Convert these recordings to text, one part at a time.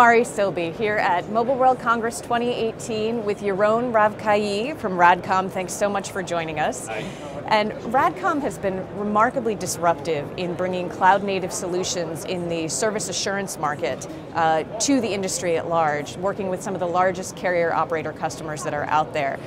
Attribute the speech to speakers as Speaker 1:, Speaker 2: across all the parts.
Speaker 1: Mari Silbey here at Mobile World Congress 2018 with Yaron Ravkaie from RADCOM. Thanks so much for joining us.
Speaker 2: Hi.
Speaker 1: And RADCOM has been remarkably disruptive in bringing cloud native solutions in the service assurance market uh, to the industry at large, working with some of the largest carrier operator customers that are out there.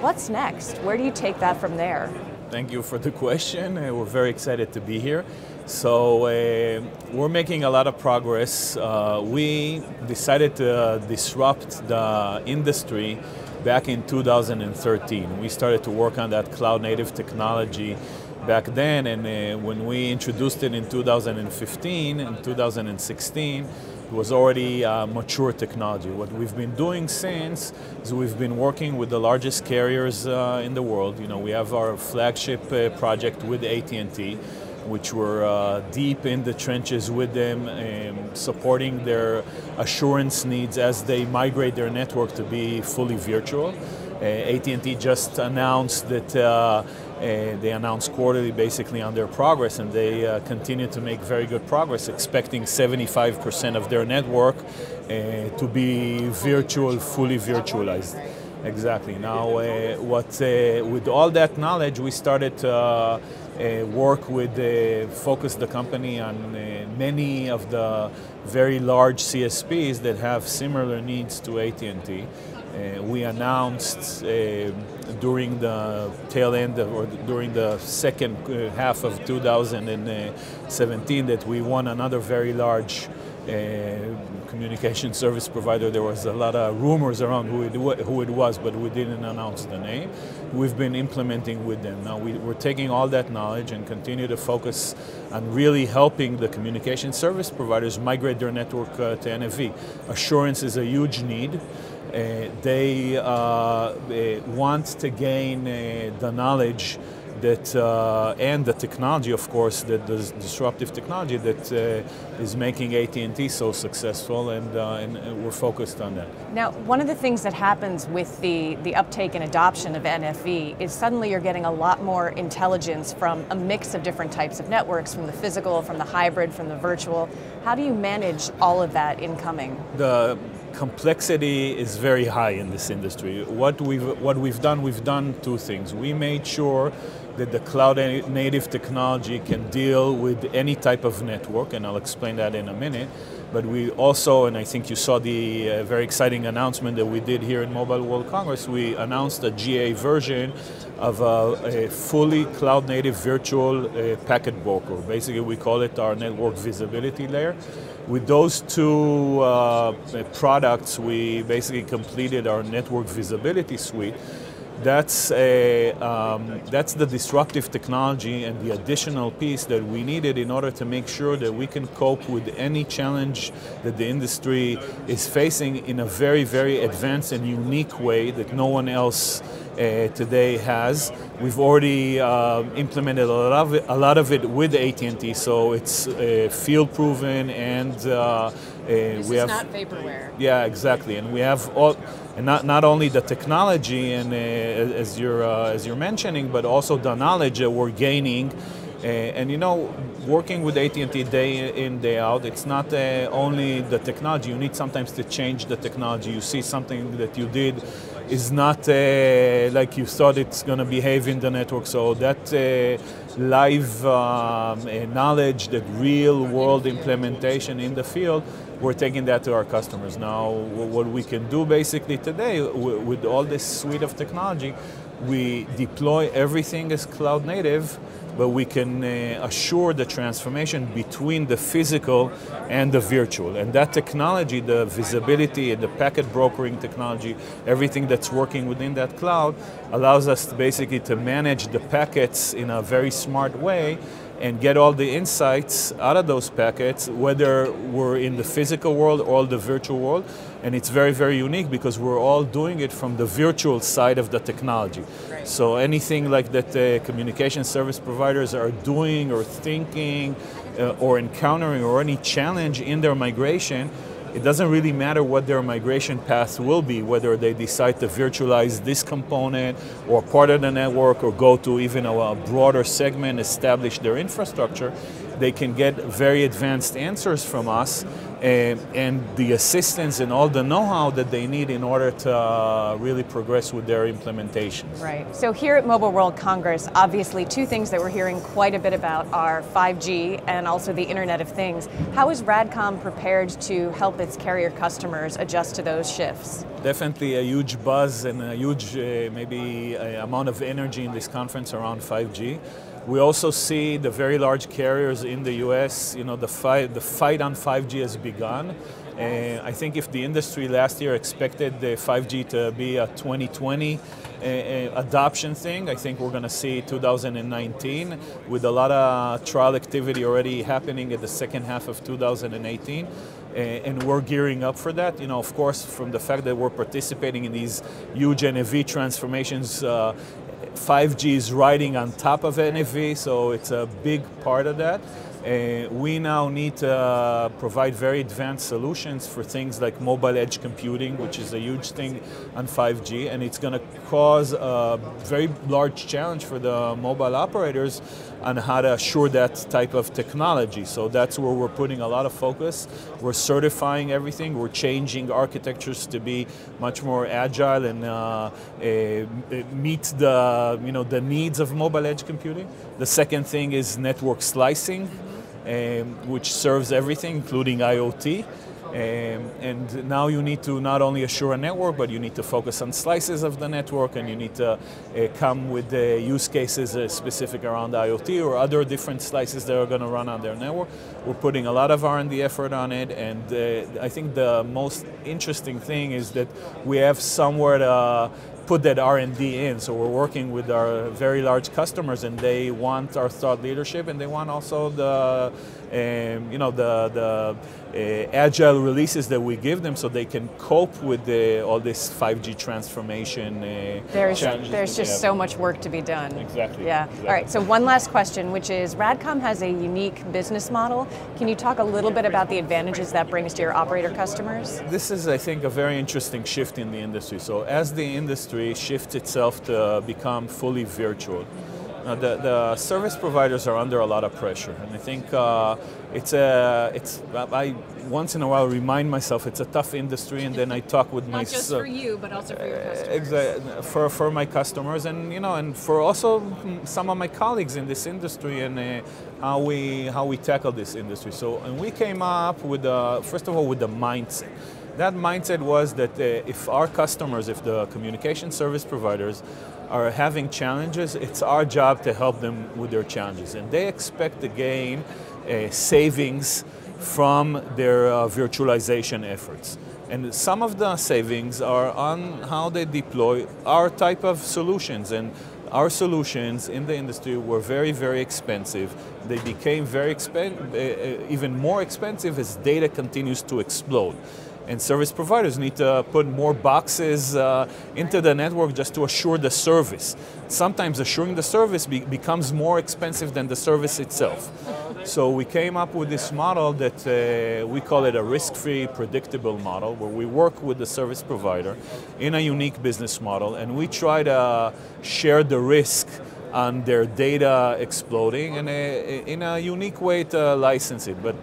Speaker 1: What's next? Where do you take that from there?
Speaker 2: Thank you for the question. Uh, we're very excited to be here. So uh, we're making a lot of progress. Uh, we decided to disrupt the industry back in 2013. We started to work on that cloud native technology back then, and uh, when we introduced it in 2015 and 2016, it was already uh, mature technology. What we've been doing since is we've been working with the largest carriers uh, in the world. You know, we have our flagship uh, project with AT&T which were uh, deep in the trenches with them, um, supporting their assurance needs as they migrate their network to be fully virtual. Uh, AT&T just announced that uh, uh, they announce quarterly basically on their progress and they uh, continue to make very good progress, expecting 75% of their network uh, to be virtual, fully virtualized. Exactly. Now, uh, what with all that knowledge, we started uh, work with, uh, focus the company on uh, many of the very large CSPs that have similar needs to AT&T. Uh, we announced uh, during the tail end of, or during the second uh, half of 2017 that we won another very large communication service provider. There was a lot of rumors around who it, who it was, but we didn't announce the name. We've been implementing with them. Now we, are taking all that knowledge and continue to focus on really helping the communication service providers migrate their network uh, to NFV. Assurance is a huge need. Uh, they uh, want to gain uh, the knowledge that uh, and the technology, of course, that the disruptive technology that uh, is making AT&T so successful, and, uh, and, we're focused on that.
Speaker 1: Now, one of the things that happens with the the uptake and adoption of NFV is suddenly you're getting a lot more intelligence from a mix of different types of networks, from the physical, from the hybrid, from the virtual. How do you manage all of that incoming?
Speaker 2: The complexity is very high in this industry. What we've what we've done, we've done two things. We made sure that the cloud native technology can deal with any type of network, and I'll explain that in a minute. But we also, and I think you saw the uh, very exciting announcement that we did here in Mobile World Congress, we announced a GA version of a, a fully cloud native virtual uh, packet broker. Basically, we call it our network visibility layer. With those two uh, products, we basically completed our network visibility suite. That's, a, um, that's the disruptive technology and the additional piece that we needed in order to make sure that we can cope with any challenge that the industry is facing in a very, very advanced and unique way that no one else uh, today has. We've already uh, implemented a lot, of it, a lot of it with AT&T, so it's uh, field proven and
Speaker 1: uh, this
Speaker 2: we
Speaker 1: have it's not vaporware.
Speaker 2: Yeah, exactly, and we have all, and not not only the technology and uh, as you're uh, as you're mentioning, but also the knowledge that we're gaining. and you know, working with AT&T day in day out, it's not only the technology. You need sometimes to change the technology. You see something that you did is not uh, like you thought it's going to behave in the network. So that uh, live um, uh, knowledge, that real world implementation in the field, we're taking that to our customers. Now, what we can do basically today with all this suite of technology, we deploy everything as cloud native but we can uh, assure the transformation between the physical and the virtual. And that technology, the visibility and the packet brokering technology, everything that's working within that cloud allows us basically to manage the packets in a very smart way and get all the insights out of those packets, whether we're in the physical world or the virtual world. And it's very, very unique because we're all doing it from the virtual side of the technology. Right. So anything like that uh, communication service providers are doing or thinking uh, or encountering or any challenge in their migration, it doesn't really matter what their migration path will be, whether they decide to virtualize this component or part of the network or go to even a, broader segment, establish their infrastructure. They can get very advanced answers from us and, and the assistance and all the know-how that they need in order to uh, really progress with their implementations.
Speaker 1: Right. So here at Mobile World Congress, obviously two things that we're hearing quite a bit about are 5G and also the Internet of Things. How is RADCOM prepared to help its carrier customers adjust to those shifts?
Speaker 2: Definitely a huge buzz and a huge uh, maybe uh, amount of energy in this conference around 5G. We also see the very large carriers in the US, you know, the fight, the fight on 5G has begun. And I think if the industry last year expected the 5G to be a 2020 uh, adoption thing, I think we're going to see 2019 with a lot of trial activity already happening at the second half of 2018 and we're gearing up for that. You know, of course, from the fact that we're participating in these huge NFV transformations, uh, 5G is riding on top of NFV, so it's a big part of that. Uh, we now need to uh, provide very advanced solutions for things like mobile edge computing, which is a huge thing on 5G, and it's going to cause a very large challenge for the mobile operators on how to assure that type of technology. So that's where we're putting a lot of focus. We're certifying everything. We're changing architectures to be much more agile and uh, uh meet the you know the needs of mobile edge computing. The second thing is network slicing um, which serves everything, including IoT. Um, and now you need to not only assure a network, but you need to focus on slices of the network, and you need to uh, come with the use cases uh, specific around IoT or other different slices that are going to run on their network. We're putting a lot of R&D effort on it, and uh, I think the most interesting thing is that we have somewhere to put that R&D in. So we're working with our very large customers, and they want our thought leadership, and they want also the, um, you know, the the uh, agile releases that we give them, so they can cope with the, all this 5G transformation. Uh,
Speaker 1: there's there's just so much work to be done.
Speaker 2: Exactly.
Speaker 1: Yeah.
Speaker 2: Exactly.
Speaker 1: All right. So one last question, which is Radcom has a unique business model. Can you talk a little bit about the advantages that brings to your operator customers?
Speaker 2: This is, I think, a very interesting shift in the industry. So as the industry industry shifts itself to become fully virtual. Uh, the, the, service providers are under a lot of pressure, and I think uh, it's a it's. I once in a while remind myself it's a tough industry, and then I talk with my.
Speaker 1: Not just for you, but also for your customers.
Speaker 2: Exactly for for my customers, and you know, and for also some of my colleagues in this industry, and uh, how we how we tackle this industry. So, and we came up with uh, first of all with the mindset that mindset was that uh, if our customers, if the communication service providers are having challenges, it's our job to help them with their challenges. And they expect to gain uh, savings from their uh, virtualization efforts. And some of the savings are on how they deploy our type of solutions. And our solutions in the industry were very, very expensive. They became very expen- uh, uh even more expensive as data continues to explode and service providers need to put more boxes uh, into the network just to assure the service. Sometimes assuring the service be becomes more expensive than the service itself. So we came up with this model that uh, we call it a risk-free, predictable model, where we work with the service provider in a unique business model, and we try to share the risk on their data exploding and in a unique way to license it. But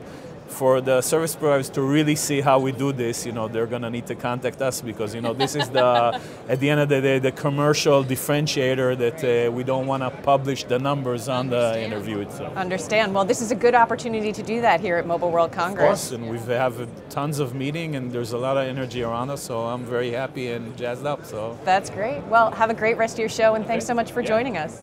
Speaker 2: for the service providers to really see how we do this, you know, they're going to need to contact us because, you know, this is the, at the end of the day, the commercial differentiator that uh, we don't want to publish the numbers on the interview itself.
Speaker 1: Understand. Well, this is a good opportunity to do that here at Mobile World Congress.
Speaker 2: Of course, and we have tons of meeting and there's a lot of energy around us, so I'm very happy and jazzed up. So
Speaker 1: That's great. Well, have a great rest of your show and thanks so much for
Speaker 2: yeah.
Speaker 1: joining us.